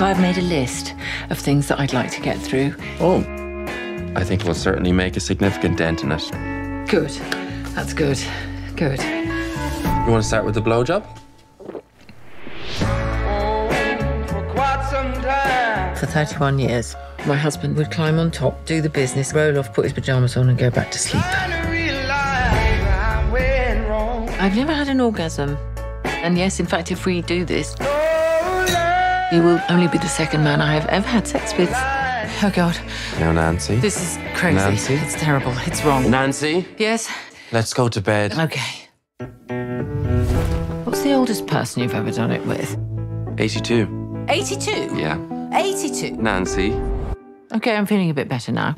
So I've made a list of things that I'd like to get through. Oh, I think we'll certainly make a significant dent in it. Good. That's good. Good. You want to start with the blowjob? For 31 years, my husband would climb on top, do the business, roll off, put his pajamas on, and go back to sleep. I've never had an orgasm. And yes, in fact, if we do this, you will only be the second man I have ever had sex with. Oh, God. Now, Nancy. This is crazy. Nancy? It's terrible. It's wrong. Nancy, Yes? let's go to bed. Okay. What's the oldest person you've ever done it with? 82. 82? Yeah. 82? Nancy. Okay, I'm feeling a bit better now.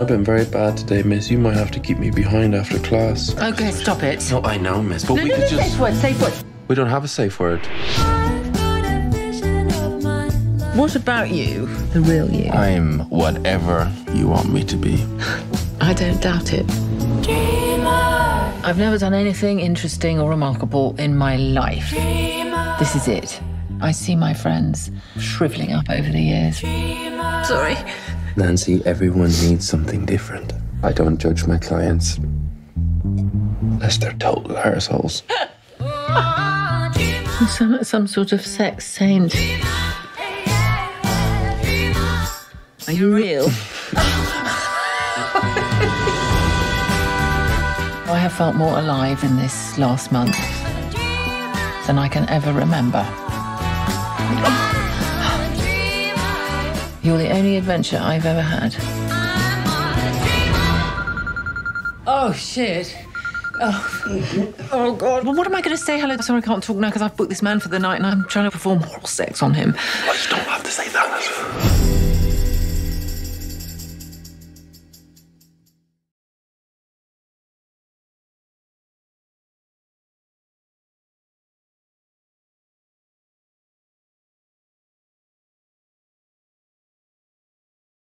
I've been very bad today, miss. You might have to keep me behind after class. Okay, stop it. No, I know, miss, but No, we no, could no, just. safe word, safe word. We don't have a safe word. What about you? The real you? I'm whatever you want me to be. I don't doubt it. I've never done anything interesting or remarkable in my life. This is it. I see my friends shriveling up over the years. Sorry. Nancy, everyone needs something different. I don't judge my clients. Unless they're total arseholes. Like some sort of sex saint. Are you real? I have felt more alive in this last month than I can ever remember. You're the only adventure I've ever had. Oh, shit. Oh, oh God. Well, what am I going to say? Hello, sorry, I can't talk now because I've booked this man for the night and I'm trying to perform oral sex on him. I just don't have to say that.